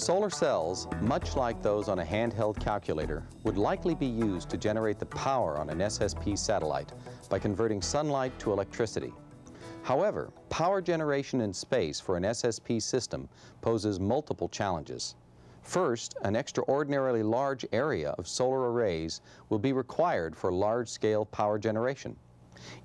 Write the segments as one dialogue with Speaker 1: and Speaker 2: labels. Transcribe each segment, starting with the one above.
Speaker 1: Solar cells, much like those on a handheld calculator, would likely be used to generate the power on an SSP satellite by converting sunlight to electricity. However, power generation in space for an SSP system poses multiple challenges. First, an extraordinarily large area of solar arrays will be required for large-scale power generation.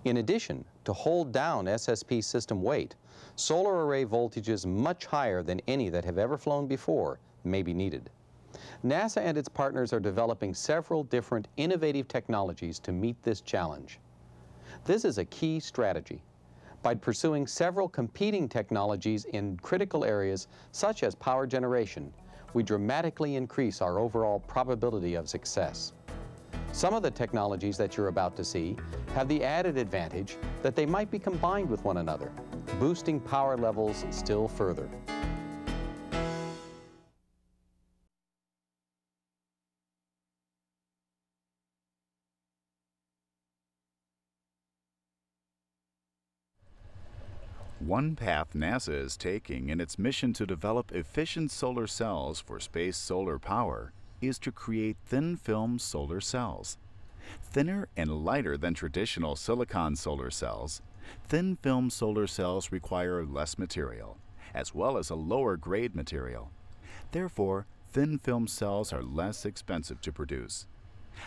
Speaker 1: In addition, to hold down SSP system weight, solar array voltages much higher than any that have ever flown before may be needed. NASA and its partners are developing several different innovative technologies to meet this challenge. This is a key strategy. By pursuing several competing technologies in critical areas such as power generation, we dramatically increase our overall probability of success. Some of the technologies that you're about to see have the added advantage that they might be combined with one another, boosting power levels still further.
Speaker 2: One path NASA is taking in its mission to develop efficient solar cells for space solar power is to create thin film solar cells. Thinner and lighter than traditional silicon solar cells, thin film solar cells require less material, as well as a lower grade material. Therefore, thin film cells are less expensive to produce.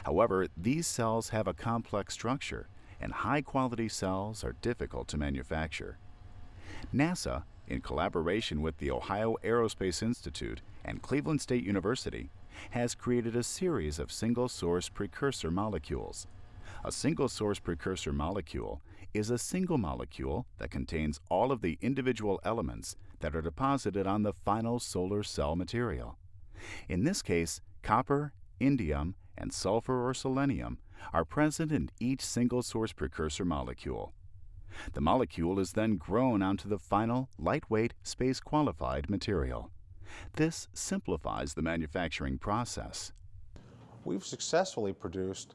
Speaker 2: However, these cells have a complex structure, and high quality cells are difficult to manufacture. NASA, in collaboration with the Ohio Aerospace Institute and Cleveland State University, has created a series of single source precursor molecules. A single source precursor molecule is a single molecule that contains all of the individual elements that are deposited on the final solar cell material. In this case, copper, indium, and sulfur or selenium are present in each single source precursor molecule. The molecule is then grown onto the final, lightweight, space qualified material. This simplifies the manufacturing process.
Speaker 3: We've successfully produced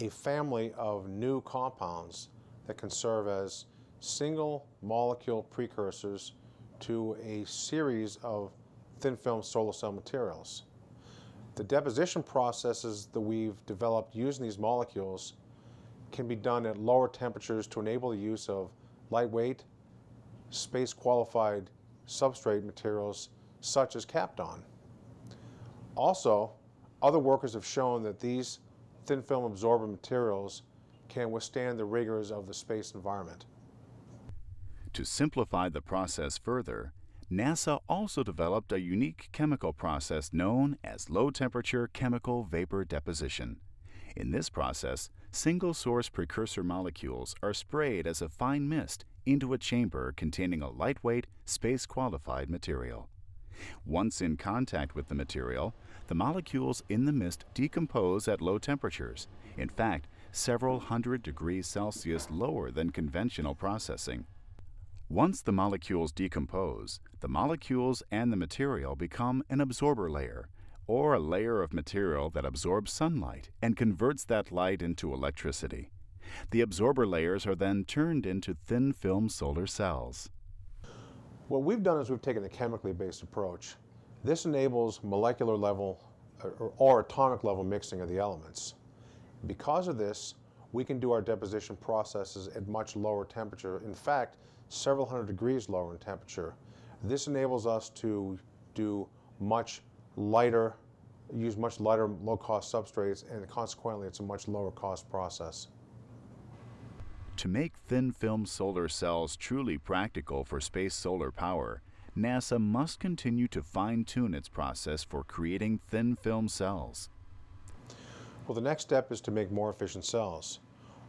Speaker 3: a family of new compounds that can serve as single molecule precursors to a series of thin film solar cell materials. The deposition processes that we've developed using these molecules can be done at lower temperatures to enable the use of lightweight, space qualified substrate materials such as Kapton. Also, other workers have shown that these thin film absorbent materials can withstand the rigors of the space environment.
Speaker 2: To simplify the process further, NASA also developed a unique chemical process known as low temperature chemical vapor deposition. In this process, single source precursor molecules are sprayed as a fine mist into a chamber containing a lightweight, space qualified material. Once in contact with the material, the molecules in the mist decompose at low temperatures, in fact, several hundred degrees Celsius lower than conventional processing. Once the molecules decompose, the molecules and the material become an absorber layer, or a layer of material that absorbs sunlight and converts that light into electricity. The absorber layers are then turned into thin film solar cells.
Speaker 3: What we've done is we've taken a chemically based approach. This enables molecular level or, or atomic level mixing of the elements. Because of this, we can do our deposition processes at much lower temperature. In fact, several hundred degrees lower in temperature. This enables us to do much lighter, use much lighter low-cost substrates, and consequently it's a much lower cost process.
Speaker 2: To make thin film solar cells truly practical for space solar power, NASA must continue to fine tune its process for creating thin film cells.
Speaker 3: Well, the next step is to make more efficient cells.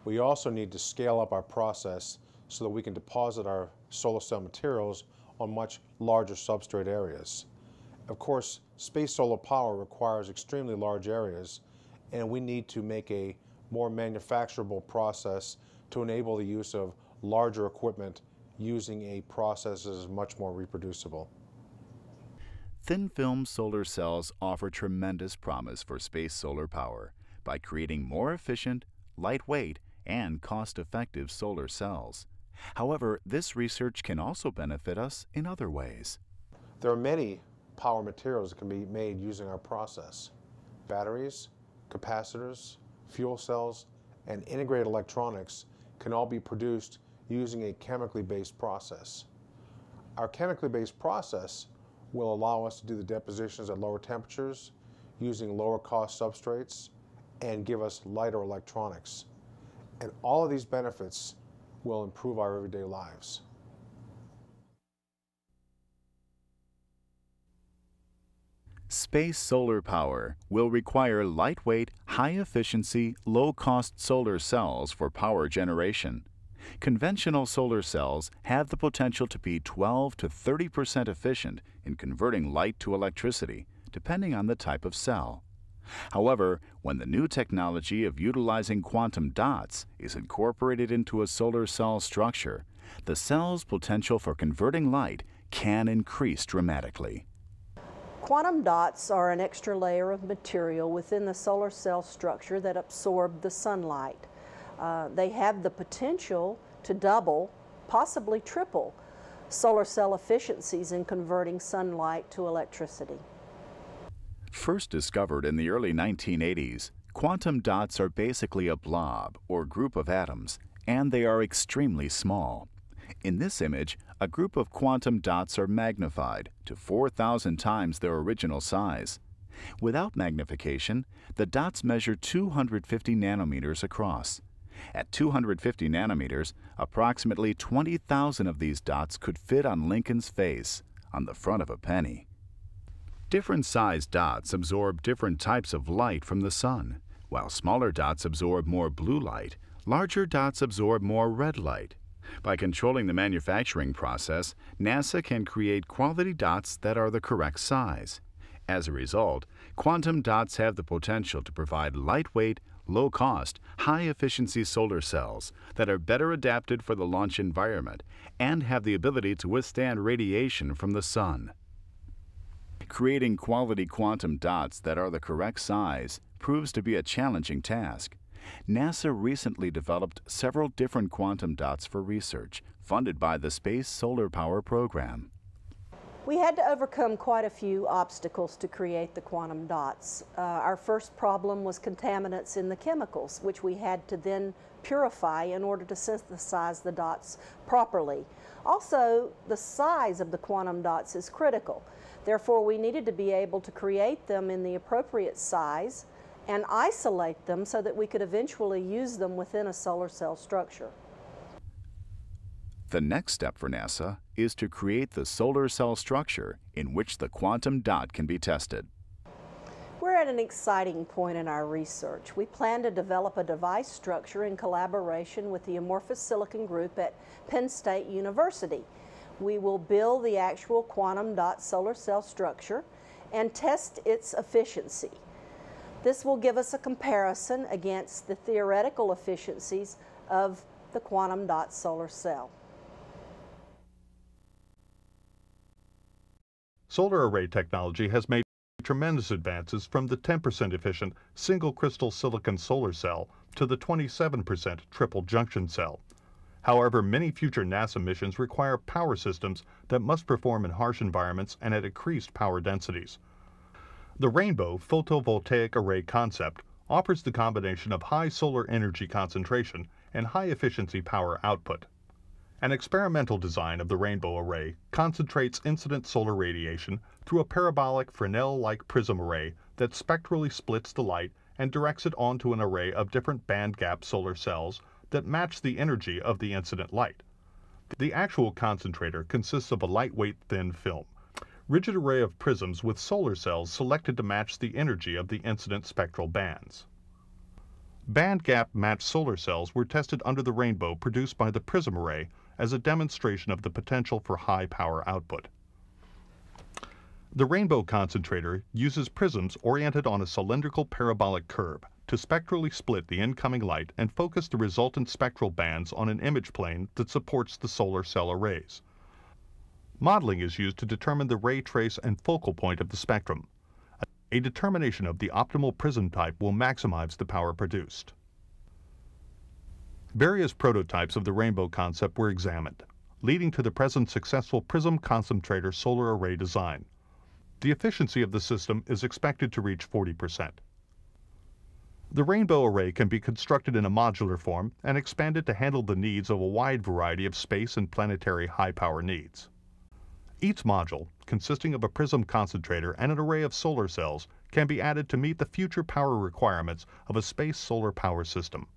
Speaker 3: We also need to scale up our process so that we can deposit our solar cell materials on much larger substrate areas. Of course, space solar power requires extremely large areas, and we need to make a more manufacturable process to enable the use of larger equipment using a process that is much more reproducible.
Speaker 2: Thin film solar cells offer tremendous promise for space solar power by creating more efficient, lightweight, and cost effective solar cells. However, this research can also benefit us in other ways.
Speaker 3: There are many power materials that can be made using our process. Batteries, capacitors, fuel cells, and integrated electronics can all be produced using a chemically based process. Our chemically based process will allow us to do the depositions at lower temperatures using lower cost substrates and give us lighter electronics. And all of these benefits will improve our everyday lives.
Speaker 2: Space solar power will require lightweight, high efficiency, low cost solar cells for power generation. Conventional solar cells have the potential to be 12 to 30 percent efficient in converting light to electricity, depending on the type of cell. However, when the new technology of utilizing quantum dots is incorporated into a solar cell structure, the cell's potential for converting light can increase dramatically.
Speaker 4: Quantum dots are an extra layer of material within the solar cell structure that absorb the sunlight. Uh, they have the potential to double, possibly triple, solar cell efficiencies in converting sunlight to electricity.
Speaker 2: First discovered in the early 1980s, quantum dots are basically a blob or group of atoms, and they are extremely small. In this image, a group of quantum dots are magnified to 4,000 times their original size. Without magnification, the dots measure 250 nanometers across. At 250 nanometers, approximately 20,000 of these dots could fit on Lincoln's face, on the front of a penny. Different sized dots absorb different types of light from the sun. While smaller dots absorb more blue light, larger dots absorb more red light. By controlling the manufacturing process, NASA can create quality dots that are the correct size. As a result, quantum dots have the potential to provide lightweight, low cost, high efficiency solar cells that are better adapted for the launch environment and have the ability to withstand radiation from the sun. Creating quality quantum dots that are the correct size proves to be a challenging task. NASA recently developed several different quantum dots for research, funded by the Space Solar Power Program.
Speaker 4: We had to overcome quite a few obstacles to create the quantum dots. Uh, our first problem was contaminants in the chemicals, which we had to then purify in order to synthesize the dots properly. Also, the size of the quantum dots is critical. Therefore, we needed to be able to create them in the appropriate size and isolate them so that we could eventually use them within a solar cell structure.
Speaker 2: The next step for NASA is to create the solar cell structure in which the quantum dot can be tested.
Speaker 4: We're at an exciting point in our research. We plan to develop a device structure in collaboration with the Amorphous Silicon Group at Penn State University. We will build the actual quantum dot solar cell structure and test its efficiency. This will give us a comparison against the theoretical efficiencies of the quantum dot solar cell.
Speaker 5: Solar array technology has made tremendous advances from the 10% efficient single crystal silicon solar cell to the 27% triple junction cell. However, many future NASA missions require power systems that must perform in harsh environments and at increased power densities. The Rainbow photovoltaic array concept offers the combination of high solar energy concentration and high efficiency power output. An experimental design of the Rainbow array concentrates incident solar radiation through a parabolic Fresnel-like prism array that spectrally splits the light and directs it onto an array of different bandgap solar cells that match the energy of the incident light. The actual concentrator consists of a lightweight thin film rigid array of prisms with solar cells selected to match the energy of the incident spectral bands. Bandgap matched solar cells were tested under the rainbow produced by the prism array as a demonstration of the potential for high power output. The rainbow concentrator uses prisms oriented on a cylindrical parabolic curve to spectrally split the incoming light and focus the resultant spectral bands on an image plane that supports the solar cell arrays. Modeling is used to determine the ray trace and focal point of the spectrum. A determination of the optimal prism type will maximize the power produced. Various prototypes of the rainbow concept were examined, leading to the present successful prism concentrator solar array design. the efficiency of the system is expected to reach 40%. The rainbow array can be constructed in a modular form and expanded to handle the needs of a wide variety of space and planetary high power needs. Each module, consisting of a prism concentrator and an array of solar cells, can be added to meet the future power requirements of a space solar power system.